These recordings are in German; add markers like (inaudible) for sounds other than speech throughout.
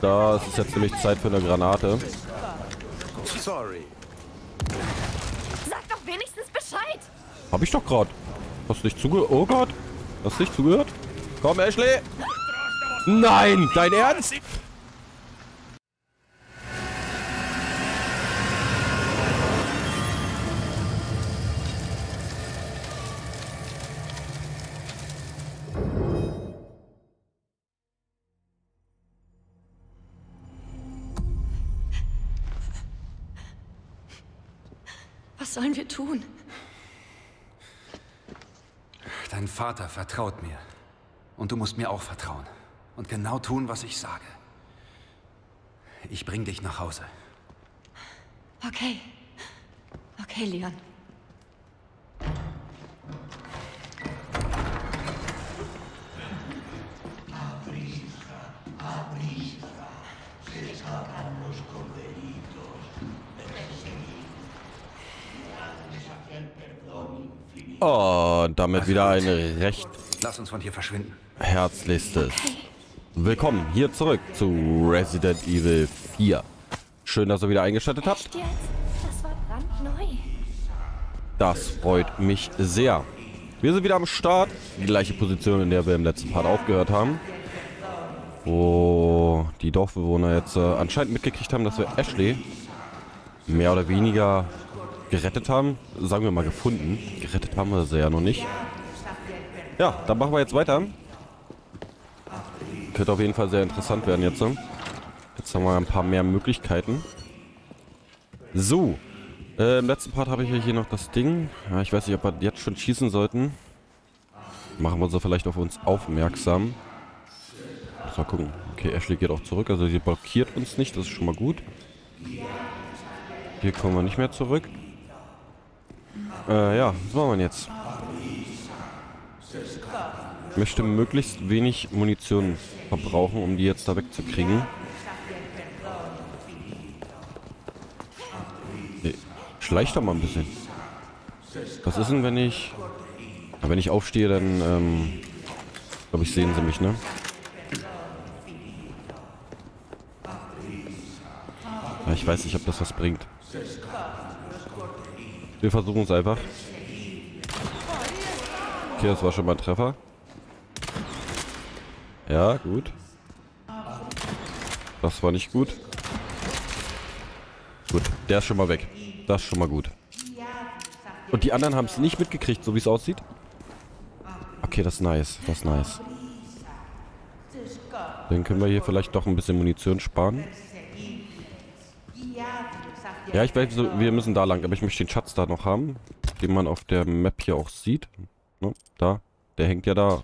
Da ist es jetzt nämlich Zeit für eine Granate. Sorry. Sag doch wenigstens Bescheid. Hab ich doch gerade. Hast du nicht zugehört? Oh Gott. Hast du nicht zugehört? Komm, Ashley. Nein, dein Ernst? Tun? Dein Vater vertraut mir. Und du musst mir auch vertrauen. Und genau tun, was ich sage. Ich bring dich nach Hause. Okay. Okay, Leon. Und damit wieder ein recht Lass uns von hier verschwinden. herzlichstes Willkommen hier zurück zu Resident Evil 4. Schön, dass ihr wieder eingeschaltet habt. Echt jetzt? Das war brandneu. Das freut mich sehr. Wir sind wieder am Start. Die gleiche Position, in der wir im letzten Part aufgehört haben. Wo die Dorfbewohner jetzt äh, anscheinend mitgekriegt haben, dass wir Ashley mehr oder weniger gerettet haben. Sagen wir mal gefunden. Gerettet haben wir sie ja noch nicht. Ja, dann machen wir jetzt weiter. Könnte auf jeden Fall sehr interessant werden jetzt. ne? Jetzt haben wir ein paar mehr Möglichkeiten. So. Äh, Im letzten Part habe ich ja hier noch das Ding. Ja, ich weiß nicht, ob wir jetzt schon schießen sollten. Machen wir so vielleicht auf uns aufmerksam. Mal gucken. Okay, Ashley geht auch zurück. Also sie blockiert uns nicht. Das ist schon mal gut. Hier kommen wir nicht mehr zurück. Äh, ja, was machen wir jetzt? Ich möchte möglichst wenig Munition verbrauchen, um die jetzt da wegzukriegen. Nee, schleich doch mal ein bisschen. Was ist denn, wenn ich... Wenn ich aufstehe, dann, ähm... glaube ich, sehen sie mich, ne? Ich weiß nicht, ob das was bringt. Wir versuchen es einfach. Okay, das war schon mal ein Treffer. Ja, gut. Das war nicht gut. Gut, der ist schon mal weg. Das ist schon mal gut. Und die anderen haben es nicht mitgekriegt, so wie es aussieht. Okay, das ist nice. Das ist nice. Dann können wir hier vielleicht doch ein bisschen Munition sparen. Ja, ich weiß, wir müssen da lang, aber ich möchte den Schatz da noch haben, den man auf der Map hier auch sieht. Ne, da, der hängt ja da.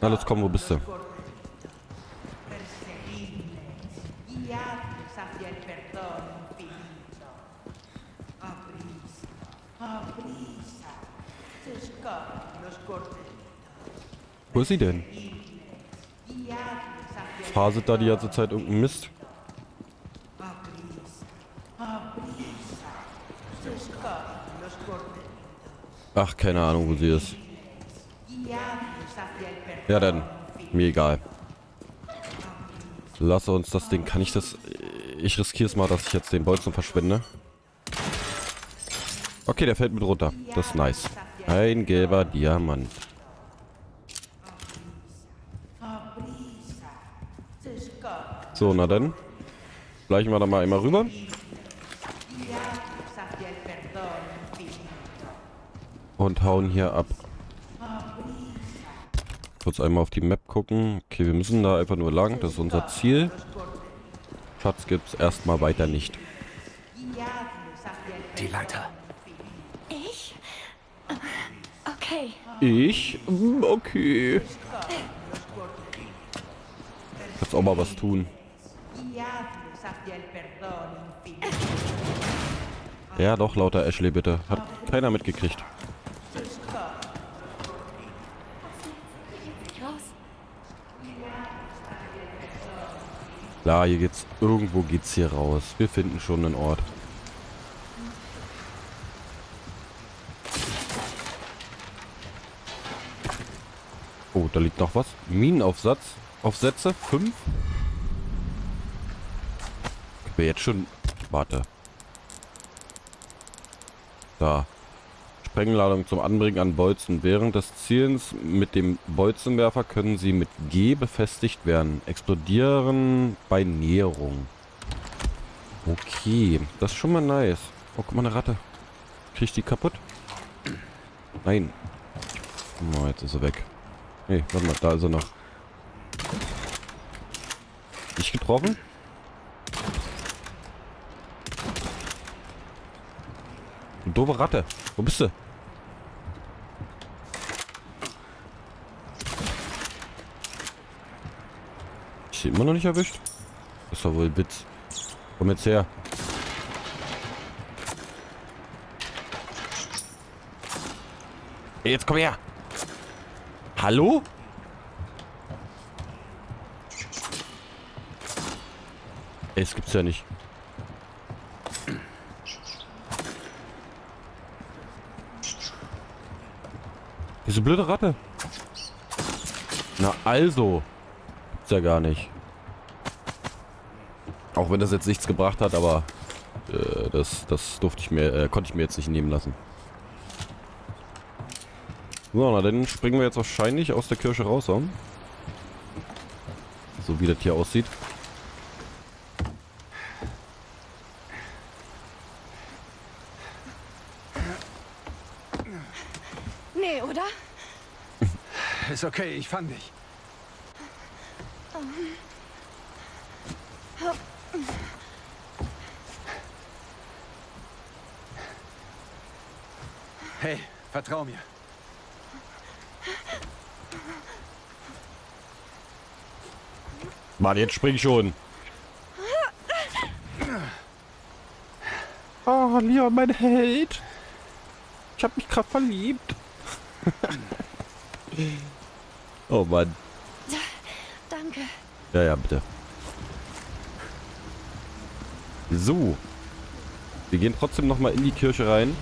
Na, los, komm, wo bist du? Wo ist sie denn? Faset da die ganze Zeit irgendein Mist? Ach, keine Ahnung, wo sie ist. Ja, dann. Mir egal. Lass uns das Ding. Kann ich das... Ich riskiere es mal, dass ich jetzt den Bolzen verschwende. Okay, der fällt mit runter. Das ist nice. Ein gelber Diamant. So, na dann. Gleichen wir da mal einmal rüber. Und hauen hier ab. Kurz einmal auf die Map gucken. Okay, wir müssen da einfach nur lang. Das ist unser Ziel. Schatz gibt's erstmal weiter nicht. Die Leiter. Ich? Okay. Ich? Okay. Kannst auch mal was tun. Ja, doch, lauter Ashley, bitte. Hat keiner mitgekriegt. Klar, hier geht's. Irgendwo geht's hier raus. Wir finden schon einen Ort. Oh, Da liegt noch was. Minenaufsatz. Aufsätze. Fünf. Können wir jetzt schon... Warte. Da. Sprengladung zum Anbringen an Bolzen. Während des Zielens mit dem Bolzenwerfer können sie mit G befestigt werden. Explodieren bei Näherung. Okay, das ist schon mal nice. Oh, guck mal, eine Ratte. Krieg ich die kaputt? Nein. Oh, jetzt ist er weg. Nee, warte mal, da ist er noch. Nicht getroffen? Du doofe Ratte. Wo bist du? Sie immer noch nicht erwischt? Das war wohl Witz. Komm jetzt her. Jetzt komm her. Hallo? Ey, das gibt's ja nicht. Diese blöde Ratte. Na also. Gibt's ja gar nicht. Auch wenn das jetzt nichts gebracht hat, aber äh, das, das durfte ich mir, äh, konnte ich mir jetzt nicht nehmen lassen. So, na dann springen wir jetzt wahrscheinlich aus der Kirche raus, oder? So wie das hier aussieht. Nee, oder? (laughs) Ist okay, ich fand dich. Hey, vertrau mir. Mann, jetzt spring schon. Oh, Leon, mein Held. Ich hab mich gerade verliebt. oh Mann. Danke. Ja, ja, bitte. So. Wir gehen trotzdem nochmal in die Kirche rein.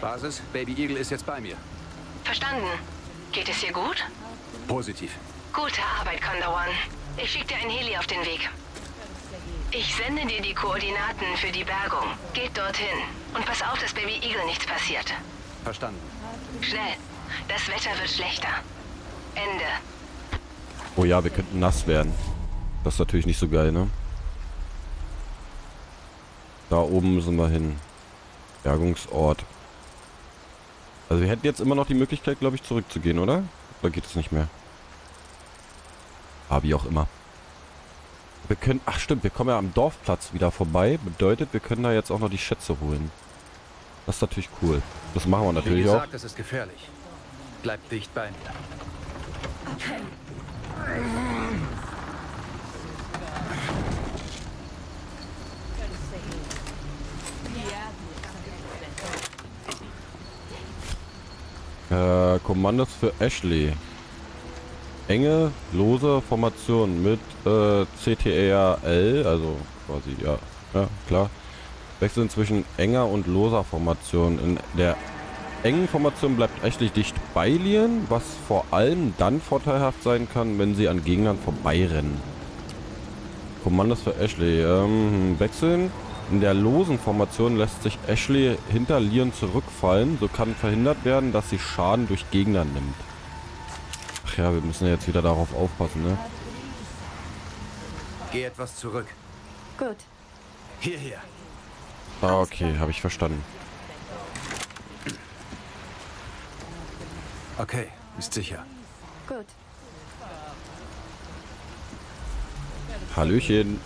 Basis, Baby Eagle ist jetzt bei mir. Verstanden. Geht es dir gut? Positiv. Gute Arbeit, Condor One. Ich schicke dir ein Heli auf den Weg. Ich sende dir die Koordinaten für die Bergung. Geht dorthin. Und pass auf, dass Baby Eagle nichts passiert. Verstanden. Schnell. Das Wetter wird schlechter. Ende. Oh ja, wir könnten nass werden. Das ist natürlich nicht so geil, ne? Da oben müssen wir hin. Bergungsort. Also wir hätten jetzt immer noch die Möglichkeit, glaube ich, zurückzugehen, oder? Oder geht es nicht mehr? Ah, wie auch immer. Wir können... Ach stimmt, wir kommen ja am Dorfplatz wieder vorbei. Bedeutet, wir können da jetzt auch noch die Schätze holen. Das ist natürlich cool. Das machen wir Wie natürlich auch. gesagt, es ist gefährlich. Bleib dicht bei mir. Okay. Äh, Kommandos für Ashley. Enge, lose Formation mit äh, CTRL, also quasi, ja, ja, klar. Wechseln zwischen enger und loser Formation. In der engen Formation bleibt Ashley dicht bei Lien, was vor allem dann vorteilhaft sein kann, wenn sie an Gegnern vorbeirennen. Kommandos für Ashley. Ähm, wechseln. In der losen Formation lässt sich Ashley hinter Leon zurückfallen. So kann verhindert werden, dass sie Schaden durch Gegner nimmt. Ach ja, wir müssen jetzt wieder darauf aufpassen, ne? Geh etwas zurück. Gut. Hierher. Ah, okay, habe ich verstanden. Okay, ist sicher. Gut. Hallöchen.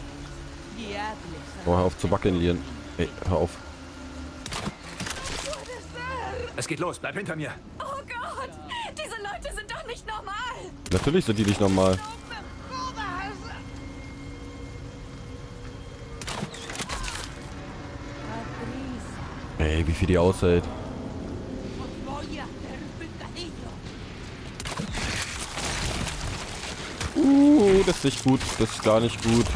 Oh, hör auf zu wackeln, Leon. Ey, hör auf. Es geht los, bleib hinter mir. Oh Gott! Diese Leute sind doch nicht normal! Natürlich sind die nicht normal. Ey, wie viel die aushält. Uh, das ist nicht gut. Das ist gar nicht gut.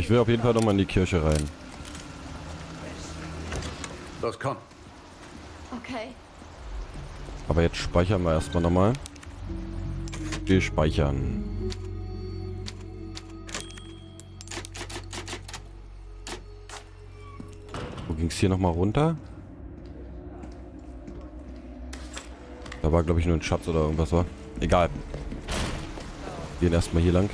Ich will auf jeden Fall nochmal in die Kirche rein. Los, komm. Okay. Aber jetzt speichern wir erstmal nochmal. Wir speichern. Wo ging es hier nochmal runter? Da war, glaube ich, nur ein Schatz oder irgendwas war. Egal. Gehen erstmal hier lang.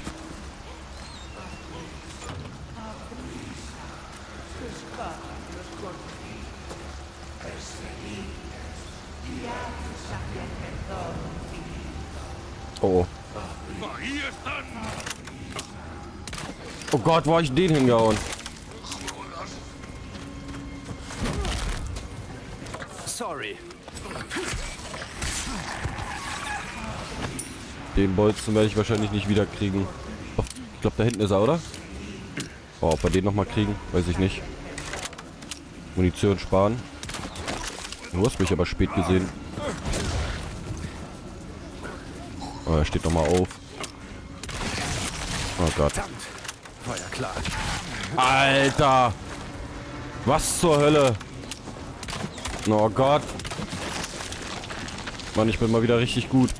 Gott, wo hab ich den hingehauen? Sorry. Den Bolzen werde ich wahrscheinlich nicht wieder kriegen. Ich glaube, da hinten ist er, oder? Oh, ob wir den nochmal kriegen, weiß ich nicht. Munition sparen. Du hast mich aber spät gesehen. Oh, er steht nochmal auf. Oh Gott. Ja klar. Alter! Was zur Hölle? Oh Gott. Mann, ich bin mal wieder richtig gut.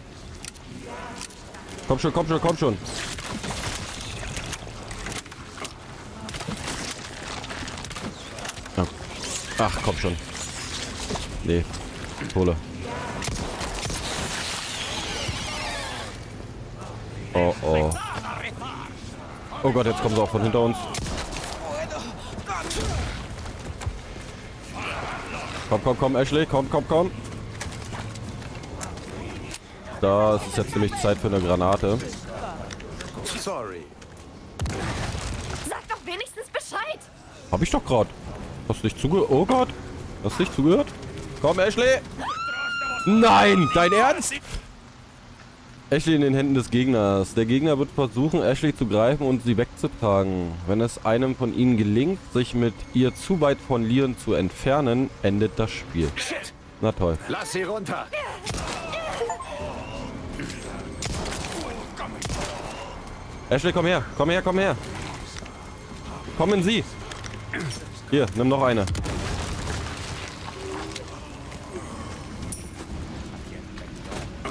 Komm schon, komm schon, komm schon. Ach, komm schon. Nee. Hole. Oh, oh. Oh Gott, jetzt kommen sie auch von hinter uns. Komm, komm, komm, Ashley. Komm, komm, komm. Da ist es jetzt nämlich Zeit für eine Granate. Sorry. Sag doch wenigstens Bescheid. Hab ich doch gerade. Hast du nicht zugehört? Oh Gott. Hast du nicht zugehört? Komm, Ashley. Nein, dein Ernst? Ashley in den Händen des Gegners. Der Gegner wird versuchen, Ashley zu greifen und sie wegzutragen. Wenn es einem von ihnen gelingt, sich mit ihr zu weit von Leon zu entfernen, endet das Spiel. Shit. Na toll. Lass sie runter. Ashley, komm her. Komm her, komm her. Kommen Sie. Hier, nimm noch eine.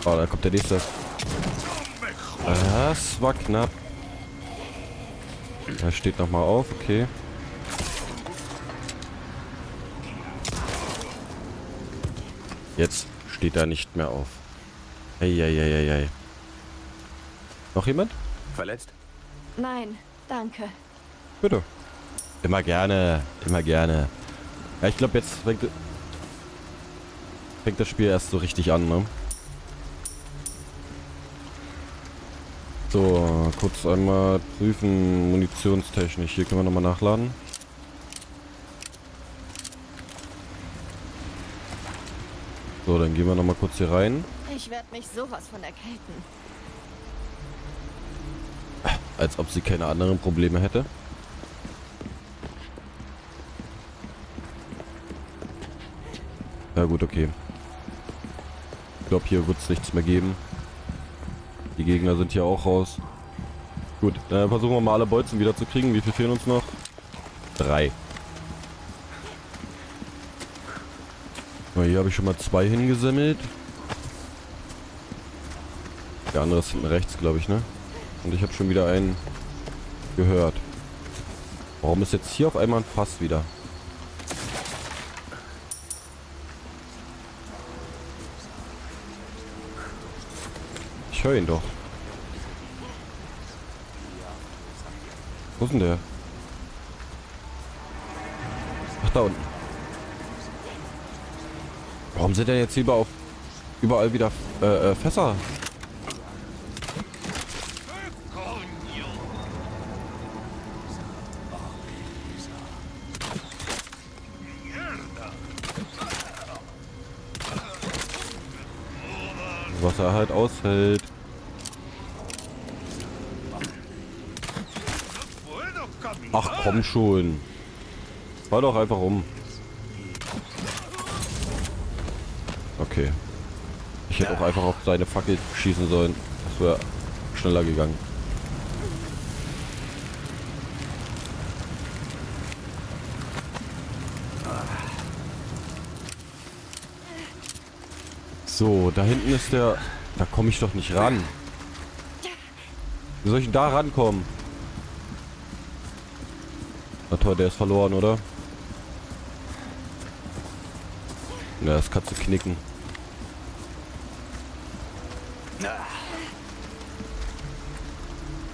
Oh, da kommt der nächste. Das war knapp. Er steht noch mal auf, okay. Jetzt steht er nicht mehr auf. Eieieiei. Noch jemand? Verletzt? Nein, danke. Bitte. Immer gerne, immer gerne. Ja, ich glaube, jetzt fängt, fängt das Spiel erst so richtig an, ne? So, kurz einmal prüfen, munitionstechnisch. Hier können wir nochmal nachladen. So, dann gehen wir nochmal kurz hier rein. Ich werde mich sowas von erkälten. Als ob sie keine anderen Probleme hätte. Ja gut, okay. Ich glaube, hier wird es nichts mehr geben. Die Gegner sind hier auch raus. Gut, dann versuchen wir mal alle Bolzen wieder zu kriegen. Wie viel fehlen uns noch? Drei. Hier habe ich schon mal zwei hingesammelt. Der andere ist hinten rechts, glaube ich, ne? Und ich habe schon wieder einen gehört. Warum ist jetzt hier auf einmal ein Fass wieder? Höre ihn doch. Wo ist denn der? Ach, da unten. Warum sind denn jetzt hier überall, überall wieder äh, äh, Fässer? Was er halt aushält. komm schon. Fahr doch einfach um. Okay. Ich hätte auch einfach auf seine Fackel schießen sollen. Das wäre schneller gegangen. So, da hinten ist der... Da komme ich doch nicht ran. Wie soll ich denn da rankommen? Na toll, der ist verloren, oder? Ja, das kannst du knicken.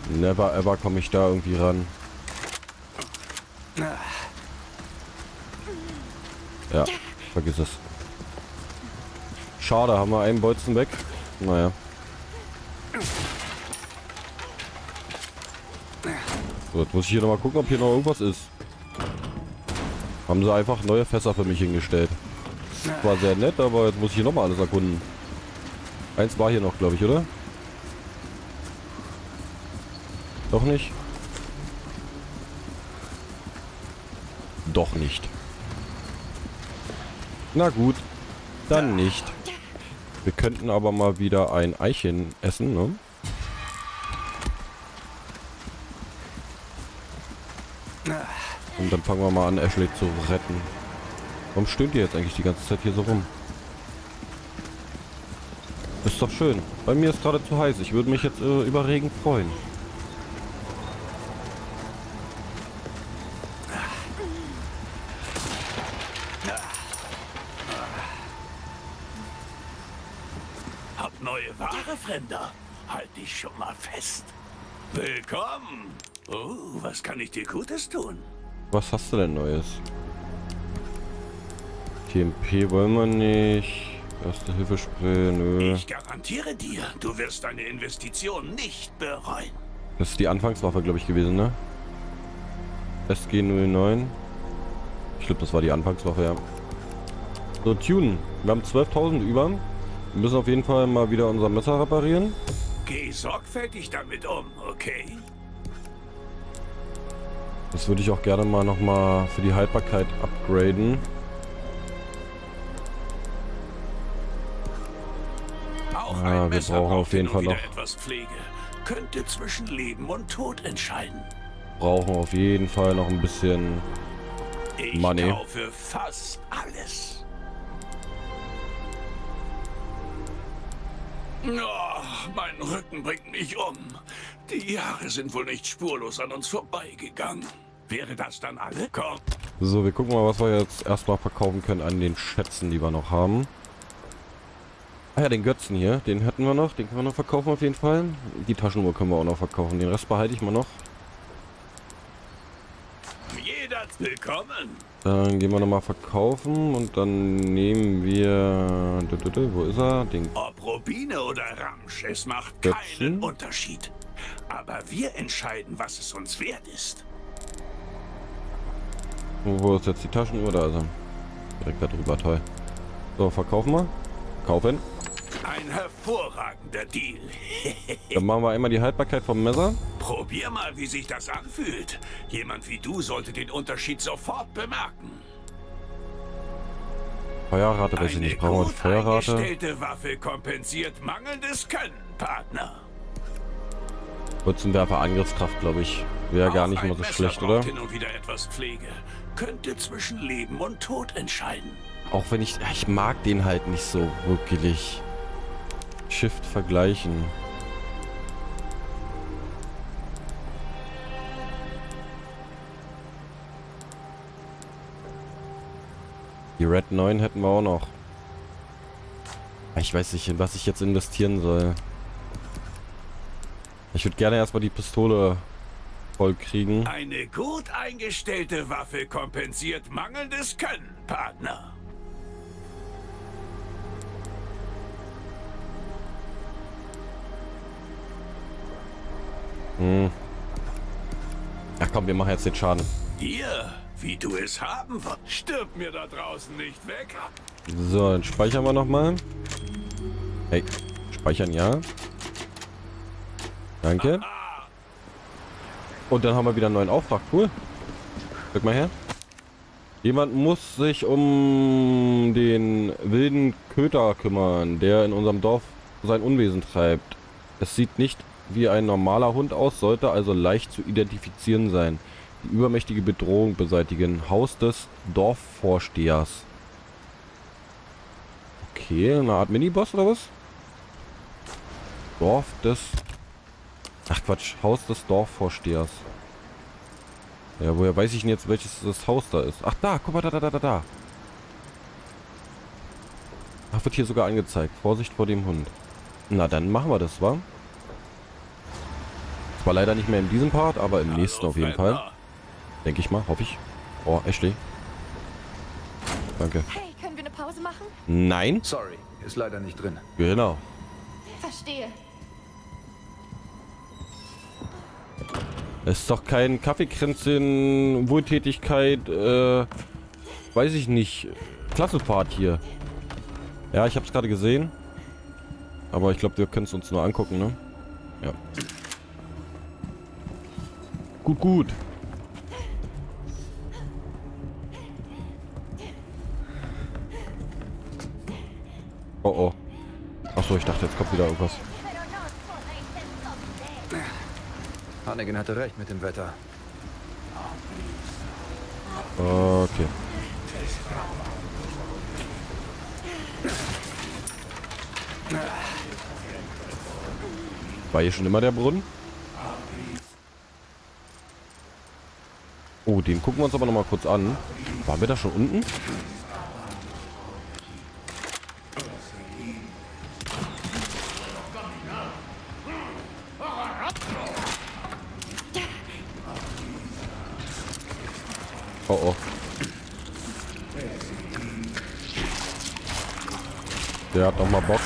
Never ever komme ich da irgendwie ran. Ja, vergiss es. Schade, haben wir einen Bolzen weg. Naja. So, jetzt muss ich hier nochmal gucken, ob hier noch irgendwas ist. Haben sie einfach neue Fässer für mich hingestellt. War sehr nett, aber jetzt muss ich hier nochmal alles erkunden. Eins war hier noch, glaube ich, oder? Doch nicht? Doch nicht. Na gut, dann nicht. Wir könnten aber mal wieder ein Eichen essen, ne? Und dann fangen wir mal an, Ashley zu retten. Warum stöhnt ihr jetzt eigentlich die ganze Zeit hier so rum? Ist doch schön. Bei mir ist gerade zu heiß. Ich würde mich jetzt äh, über Regen freuen. Hab neue Ware, Fremder. Halt dich schon mal fest. Willkommen. Oh, was kann ich dir Gutes tun? Was hast du denn Neues? TMP wollen wir nicht. Erste Hilfe Spray, nö. Ich garantiere dir, du wirst deine Investition nicht bereuen. Das ist die Anfangswaffe, glaube ich, gewesen, ne? SG09. Ich glaube, das war die Anfangswaffe, ja. So, tunen. Wir haben 12.000 über. Wir müssen auf jeden Fall mal wieder unser Messer reparieren. Geh sorgfältig damit um, okay? Das würde ich auch gerne mal nochmal für die Haltbarkeit upgraden. Auch ein wir Messer brauchen auf jeden Fall noch- etwas Pflege. Könnte zwischen Leben und Tod entscheiden. Brauchen auf jeden Fall noch ein bisschen... Ich Money. kaufe fast alles. Oh, mein Rücken bringt mich um. Die Jahre sind wohl nicht spurlos an uns vorbeigegangen. Wäre das dann alle? Komm. So, wir gucken mal, was wir jetzt erstmal verkaufen können an den Schätzen, die wir noch haben. Ah ja, den Götzen hier, den hätten wir noch. Den können wir noch verkaufen auf jeden Fall. Die Taschenuhr können wir auch noch verkaufen. Den Rest behalte ich mal noch. Jeder willkommen. Dann gehen wir nochmal verkaufen und dann nehmen wir... Wo ist er? Den Ob Rubine oder Ramsch, es macht Götzen. keinen Unterschied. Aber wir entscheiden, was es uns wert ist. Wo ist jetzt die Taschenuhr? Da ist er. Direkt da drüber, toll. So, verkaufen wir. Kaufen. Ein hervorragender Deal. (laughs) Dann machen wir einmal die Haltbarkeit vom Messer. Probier mal, wie sich das anfühlt. Jemand wie du sollte den Unterschied sofort bemerken. Feuerrate Eine nicht. Brauchen Feuerrate? eingestellte Waffe kompensiert mangelndes Können, Partner. Wurzenwerfer Angriffskraft, glaube ich. Wäre gar nicht mal so Messer schlecht, oder? hin und wieder etwas Pflege. Könnte zwischen Leben und Tod entscheiden. Auch wenn ich... Ich mag den halt nicht so wirklich. Shift vergleichen. Die Red 9 hätten wir auch noch. Ich weiß nicht, in was ich jetzt investieren soll. Ich würde gerne erstmal die Pistole voll kriegen. Eine gut eingestellte Waffe kompensiert mangelndes Können, Partner. Hm. Ach komm, wir machen jetzt den Schaden. Hier, wie du es haben willst. Stirb mir da draußen nicht weg. So, dann speichern wir nochmal. Hey, speichern ja. Danke. Und dann haben wir wieder einen neuen Auftrag. Cool. Guck mal her. Jemand muss sich um den wilden Köter kümmern, der in unserem Dorf sein Unwesen treibt. Es sieht nicht wie ein normaler Hund aus, sollte also leicht zu identifizieren sein. Die übermächtige Bedrohung beseitigen. Haus des Dorfvorstehers. Okay, eine Art Miniboss oder was? Dorf des... Ach Quatsch, Haus des Dorfvorstehers. Ja, woher weiß ich denn jetzt, welches das Haus da ist? Ach da, guck mal, da, da, da, da, da. Ach, wird hier sogar angezeigt. Vorsicht vor dem Hund. Na, dann machen wir das, wa? Zwar leider nicht mehr in diesem Part, aber im nächsten auf jeden Fall. Denke ich mal, hoffe ich. Oh, Ashley. Danke. Hey, können wir eine Pause machen? Nein? Sorry, ist leider nicht drin. Genau. Verstehe. Es ist doch kein Kaffeekränzchen, Wohltätigkeit, äh, weiß ich nicht, Klassenfahrt hier. Ja, ich habe es gerade gesehen. Aber ich glaube, wir können es uns nur angucken, ne? Ja. Gut, gut. Oh oh. Achso, ich dachte, jetzt kommt wieder irgendwas. Hannigan hatte recht mit dem Wetter. Okay. War hier schon immer der Brunnen? Oh, den gucken wir uns aber noch mal kurz an. Waren wir da schon unten? Oh oh. Der hat doch mal Bock.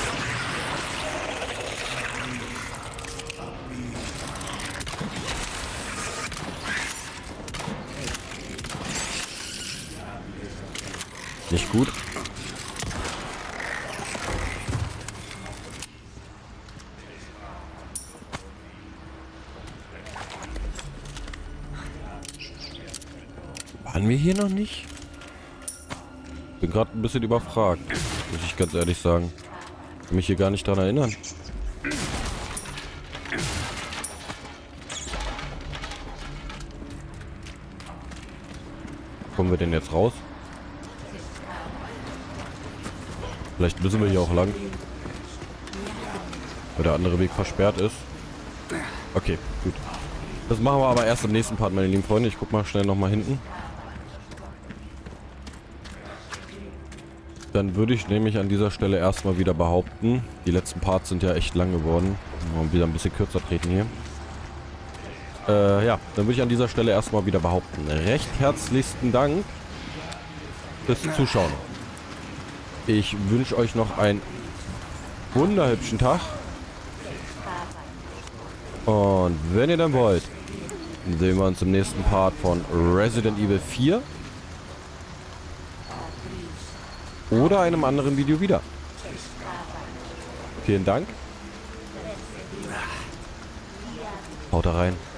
Nicht gut. Waren wir hier noch nicht? Bin gerade ein bisschen überfragt, muss ich ganz ehrlich sagen. Kann mich hier gar nicht dran erinnern. Kommen wir denn jetzt raus? Vielleicht müssen wir hier auch lang. Weil der andere Weg versperrt ist. Okay, gut. Das machen wir aber erst im nächsten Part, meine lieben Freunde. Ich guck mal schnell nochmal hinten. Dann würde ich nämlich an dieser Stelle erstmal wieder behaupten, die letzten Parts sind ja echt lang geworden. Mal wieder ein bisschen kürzer treten hier. Äh, ja, dann würde ich an dieser Stelle erstmal wieder behaupten. Recht herzlichsten Dank fürs Zuschauen. Ich wünsche euch noch einen wunderhübschen Tag. Und wenn ihr dann wollt, sehen wir uns im nächsten Part von Resident Evil 4 oder einem anderen Video wieder. Vielen Dank. Haut da rein.